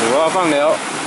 主要放流。